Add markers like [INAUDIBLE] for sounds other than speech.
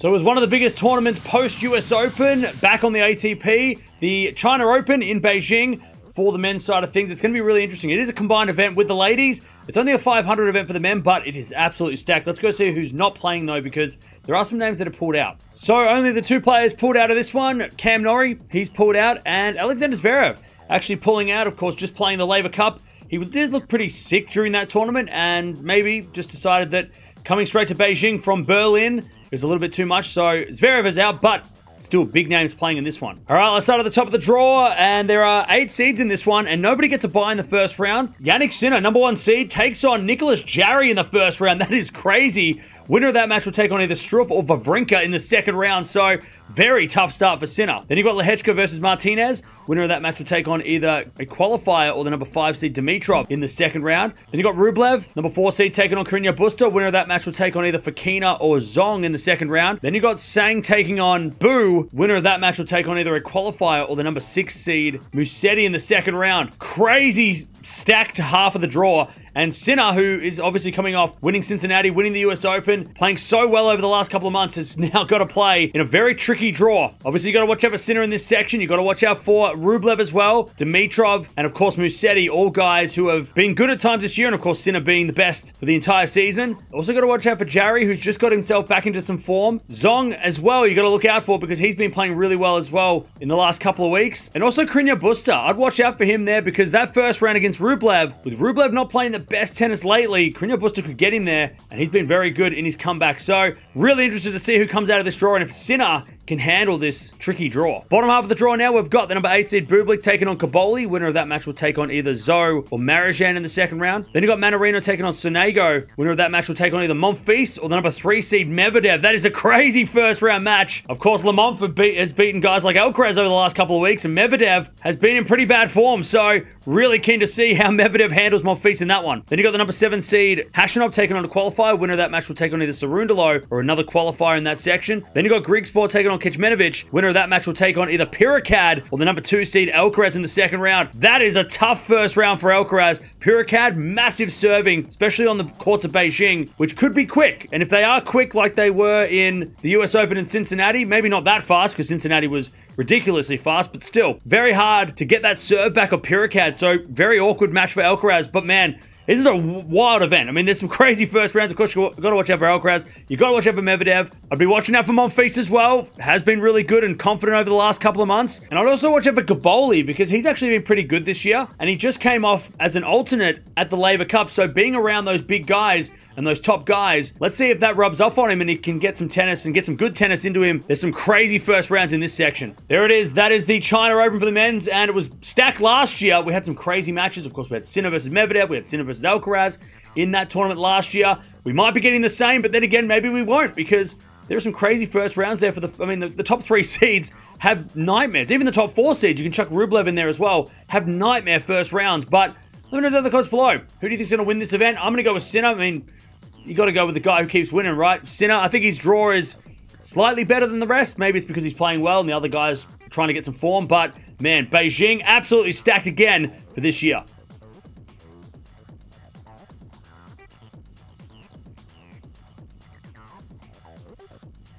So, it was one of the biggest tournaments post US Open back on the ATP, the China Open in Beijing for the men's side of things, it's going to be really interesting. It is a combined event with the ladies. It's only a 500 event for the men, but it is absolutely stacked. Let's go see who's not playing though, because there are some names that are pulled out. So, only the two players pulled out of this one Cam Norrie, he's pulled out, and Alexander Zverev actually pulling out, of course, just playing the Laver Cup. He did look pretty sick during that tournament, and maybe just decided that coming straight to Beijing from Berlin is a little bit too much. So Zverev is out, but Still big names playing in this one. All right, let's start at the top of the draw, and there are eight seeds in this one, and nobody gets a buy in the first round. Jannik Sinner, number one seed, takes on Nicholas Jarry in the first round. [LAUGHS] That is crazy. Winner of that match will take on either Struff or Wawrinka in the second round, so very tough start for Sinner. Then you've got Lehechka versus Martinez. Winner of that match will take on either a qualifier or the number five seed Dimitrov in the second round. Then you've got Rublev, number four seed, taking on Carreño Busta. Winner of that match will take on either Fokina or Zhang in the second round. Then you've got Shang taking on Bu. Winner of that match will take on either a qualifier or the number six seed Musetti in the second round. Crazy stacked half of the draw. And Sinner, who is obviously coming off winning Cincinnati, winning the US Open, playing so well over the last couple of months, has [LAUGHS] now got to play in a very tricky draw. Obviously, you got to watch out for Sinner in this section. You got to watch out for Rublev as well, Dimitrov, and of course Musetti, all guys who have been good at times this year, and of course Sinner being the best for the entire season. Also got to watch out for Jarry, who's just got himself back into some form. Zhang as well, you got to look out for because he's been playing really well as well in the last couple of weeks. And also Carreño Busta, I'd watch out for him there because that first round against Rublev, with Rublev not playing the best tennis lately, Carreño Busta could get him there, and he's been very good in his comeback. So, really interested to see who comes out of this draw, and if Sinner can handle this tricky draw. Bottom half of the draw now, we've got the number 8 seed Bublik taking on Cobolli. Winner of that match will take on either Zhou or Marozsan in the second round. Then you've got Mannarino taking on Sonego. Winner of that match will take on either Monfils or the number 3 seed Medvedev. That is a crazy first round match. Of course, beat, has beaten guys like Alcaraz over the last couple of weeks, and Medvedev has been in pretty bad form, so really keen to see how [LAUGHS] Medvedev handles Monfils in that one. Then you got the number 7 seed Khachanov taking on a qualifier. Winner of that match will take on either Cerundolo or another qualifier in that section. Then you got Griekspoor taking on Kecmanovic. Winner of that match will take on either Perricard or the number two seed Alcaraz in the second round. That is a tough first round for Alcaraz. Perricard, massive serving, especially on the courts of Beijing, which could be quick. And if they are quick like they were in the US Open in Cincinnati, maybe not that fast because Cincinnati was ridiculously fast, but still very hard to get that serve back of Perricard. So very awkward match for Alcaraz. But man, this is a wild event. I mean, there's some crazy first rounds. Of course, you've got to watch out for Alcaraz. You've got to watch out for Medvedev. I'd be watching out for Monfils as well. Has been really good and confident over the last couple of months. And I'd also watch out for Cobolli because he's actually been pretty good this year. And he just came off as an alternate at the Laver Cup. So being around those big guys and those top guys. Let's see if that rubs off on him and he can get some tennis and get some good tennis into him. There's some crazy first rounds in this section. There it is. That is the China Open for the men's, and it was stacked last year. We had some crazy matches. Of course, we had Sinner versus Medvedev. We had Sinner versus Alcaraz in that tournament last year. We might be getting the same, but then again, maybe we won't because there are some crazy first rounds there for the. I mean, the, the, top three [LAUGHS] seeds have nightmares. Even the top four seeds, you can chuck Rublev in there as well, have nightmare first rounds. But let me know down in the comments below. Who do you think's going to win this event? I'm going to go with Sinner. I mean, you got to go with the guy who keeps winning, right? Sinner, I think his draw is slightly better than the rest. Maybe it's because he's playing well and the other guy's trying to get some form. But man, Beijing absolutely stacked again for this year.